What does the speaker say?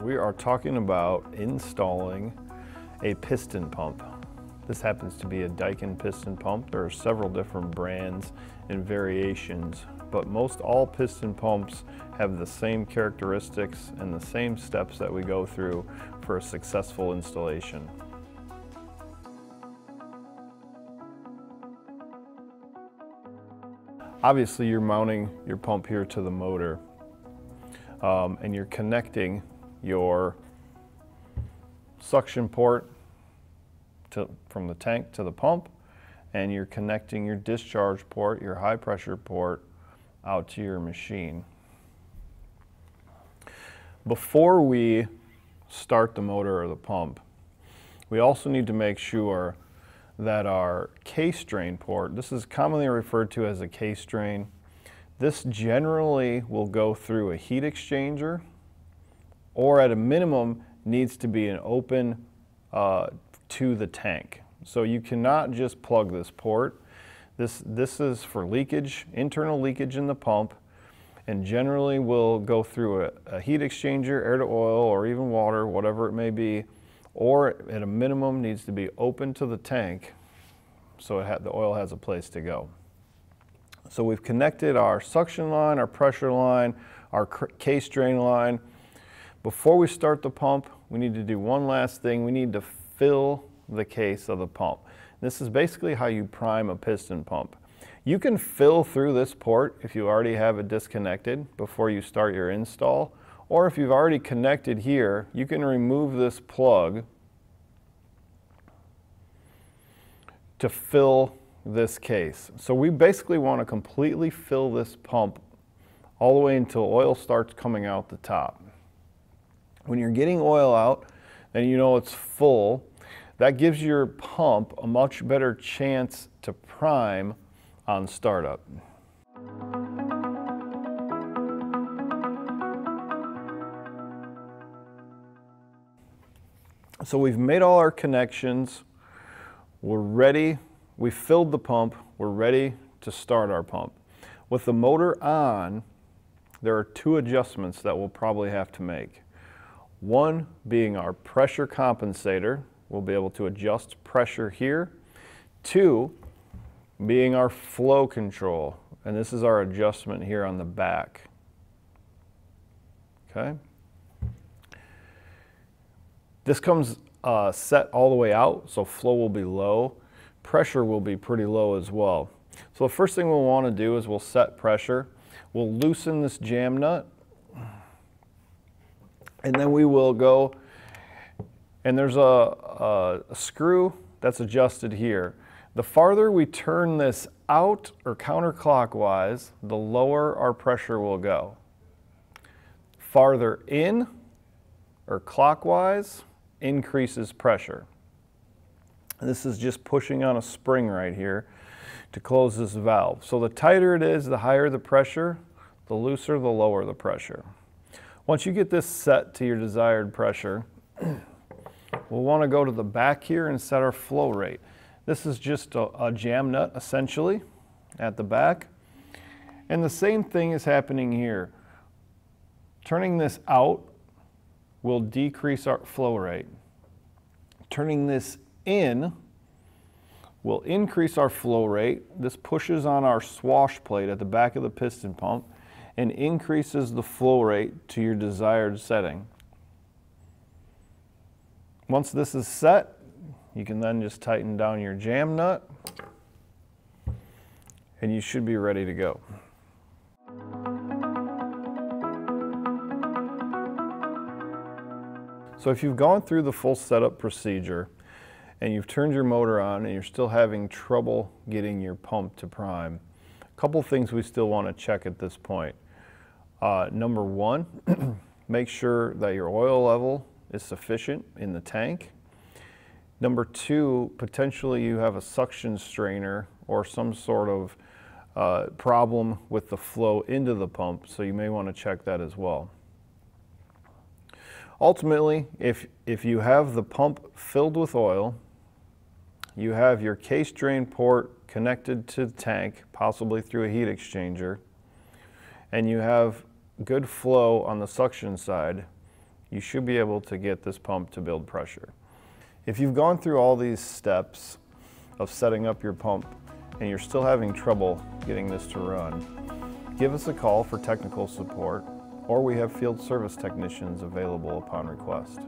We are talking about installing a piston pump. This happens to be a Daikin piston pump. There are several different brands and variations, but most all piston pumps have the same characteristics and the same steps that we go through for a successful installation. Obviously you're mounting your pump here to the motor um, and you're connecting your suction port to, from the tank to the pump and you're connecting your discharge port, your high pressure port out to your machine. Before we start the motor or the pump, we also need to make sure that our case drain port, this is commonly referred to as a case drain. This generally will go through a heat exchanger or at a minimum needs to be an open uh, to the tank. So you cannot just plug this port. This, this is for leakage, internal leakage in the pump, and generally will go through a, a heat exchanger, air to oil, or even water, whatever it may be, or at a minimum needs to be open to the tank so the oil has a place to go. So we've connected our suction line, our pressure line, our case drain line. Before we start the pump, we need to do one last thing. We need to fill the case of the pump. This is basically how you prime a piston pump. You can fill through this port if you already have it disconnected before you start your install, or if you've already connected here, you can remove this plug to fill this case. So we basically want to completely fill this pump all the way until oil starts coming out the top. When you're getting oil out and you know it's full, that gives your pump a much better chance to prime on startup. So we've made all our connections. We're ready. We filled the pump. We're ready to start our pump. With the motor on, there are two adjustments that we'll probably have to make. One being our pressure compensator. We'll be able to adjust pressure here. Two being our flow control. And this is our adjustment here on the back. Okay. This comes uh, set all the way out, so flow will be low. Pressure will be pretty low as well. So the first thing we'll want to do is we'll set pressure. We'll loosen this jam nut. And then we will go, and there's a, a, screw that's adjusted here. The farther we turn this out or counterclockwise, the lower our pressure will go. Farther in or clockwise, increases pressure. This is just pushing on a spring right here to close this valve. So the tighter it is, the higher the pressure, the looser, the lower the pressure. Once you get this set to your desired pressure, we'll want to go to the back here and set our flow rate. This is just a, a jam nut essentially at the back. And the same thing is happening here. Turning this out will decrease our flow rate. Turning this in will increase our flow rate. This pushes on our swash plate at the back of the piston pump and increases the flow rate to your desired setting. Once this is set, you can then just tighten down your jam nut and you should be ready to go. So if you've gone through the full setup procedure and you've turned your motor on and you're still having trouble getting your pump to prime, a couple things we still want to check at this point. Uh, number one, make sure that your oil level is sufficient in the tank. Number two, potentially you have a suction strainer or some sort of uh, problem with the flow into the pump, so you may want to check that as well. Ultimately, if, if you have the pump filled with oil, you have your case drain port connected to the tank, possibly through a heat exchanger, and you have good flow on the suction side, you should be able to get this pump to build pressure. If you've gone through all these steps of setting up your pump and you're still having trouble getting this to run, give us a call for technical support or we have field service technicians available upon request.